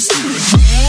Spirit.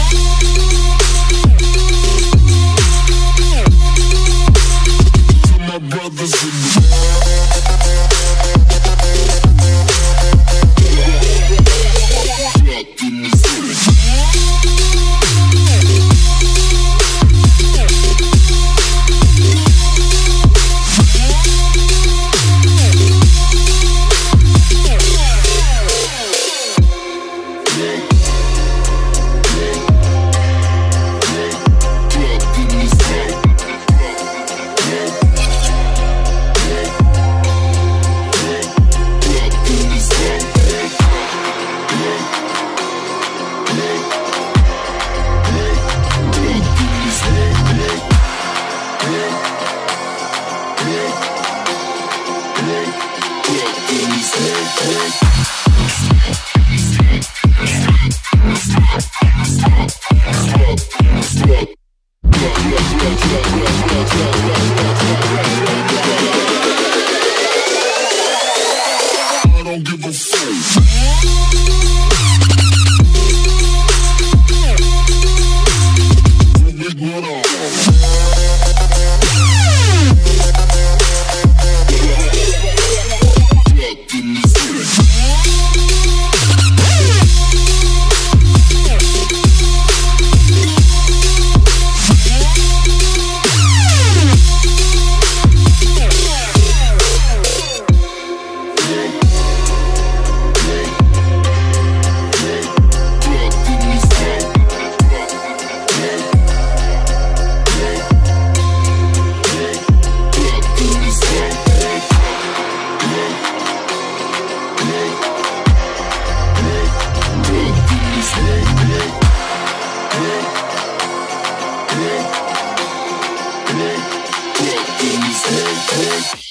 We'll be.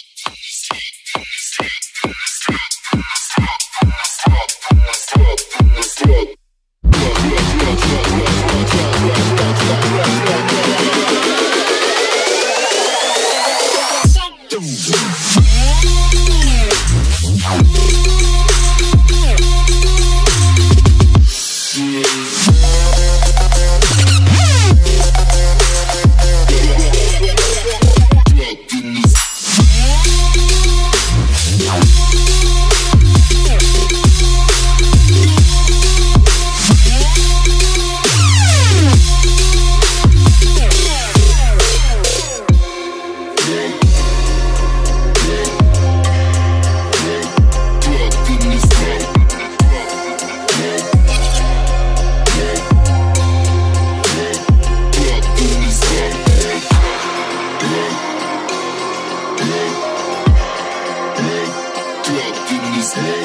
Peace.